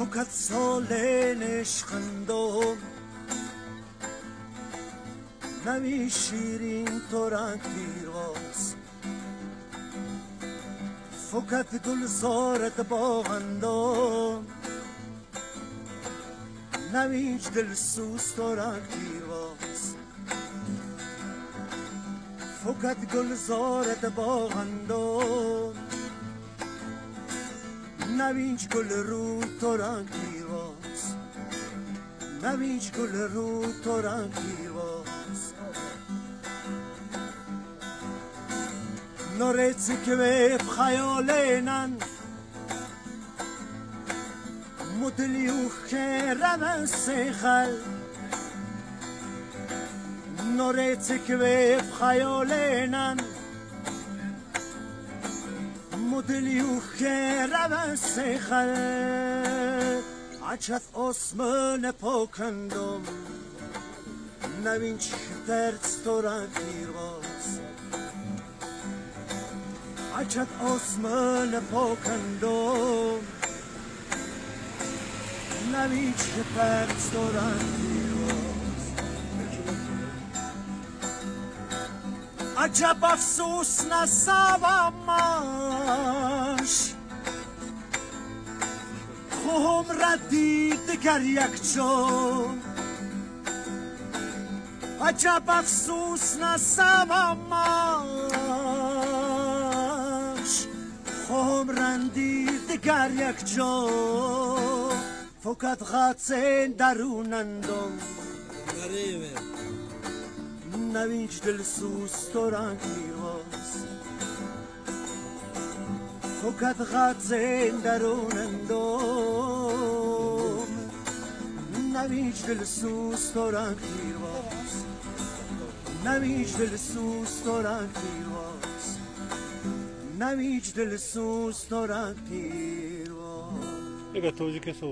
فکت سال نشخندم نمی شیرین تو رنگ پیرواز فکت گل زارت باغندم نمیج دل سوست و رنگ پیرواز فکت گل زارت باغندم نویج گل رو تو رنگ پیرواز نویج گل رو تو رنگ پیرواز نورت که به خیالینن مدلیوخ که رمن سیخل نورت که به خیالینن خیره سیخل عجف osmane چی ترس تو را پیرواز عجف osmane نبین چی ترس تو را پیرواز عجب خوهم ردید دگر یک جون عجب افسوس نسابم ماش خوهم رندید دگر یک جون فقط غاتین درونندم. نویج دل سوست و رنگ میراز فقط غاتین درونندم نویج دل سوست و رنگ میراز نویج دل سوست و رنگ میراز نویج دل سوست و رنگ tua de que sou.